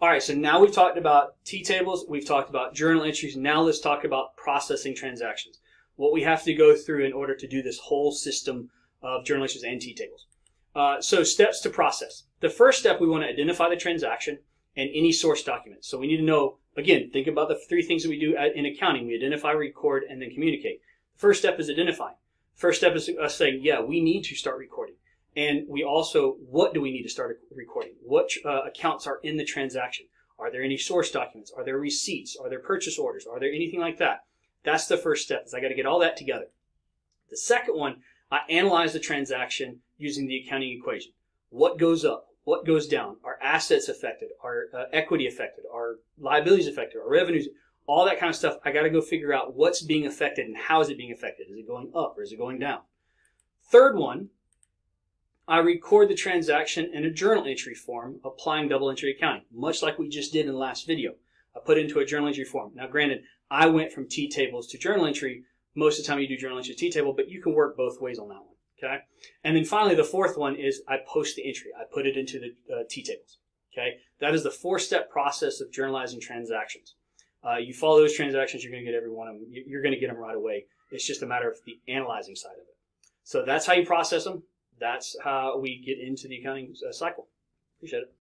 All right, so now we've talked about T tables, we've talked about journal entries. Now let's talk about processing transactions. What we have to go through in order to do this whole system of journal entries and T tables. Uh, so steps to process. The first step, we want to identify the transaction and any source document. So we need to know, again, think about the three things that we do in accounting. We identify, record, and then communicate. The first step is identifying. First step is us saying, yeah, we need to start recording. And we also, what do we need to start recording? What uh, accounts are in the transaction? Are there any source documents? Are there receipts? Are there purchase orders? Are there anything like that? That's the first step. Is I got to get all that together. The second one, I analyze the transaction using the accounting equation. What goes up? What goes down? Are assets affected? Are uh, equity affected? Are liabilities affected? Are revenues? All that kind of stuff. I got to go figure out what's being affected and how is it being affected. Is it going up or is it going down? Third one, I record the transaction in a journal entry form applying double entry accounting, much like we just did in the last video. I put it into a journal entry form. Now, granted, I went from T tables to journal entry. Most of the time you do journal entry to T table, but you can work both ways on that one. Okay. And then finally, the fourth one is I post the entry. I put it into the uh, T tables. Okay. That is the four step process of journalizing transactions. Uh, you follow those transactions, you're going to get every one of them. You're going to get them right away. It's just a matter of the analyzing side of it. So that's how you process them that's how we get into the accounting uh, cycle. Appreciate it.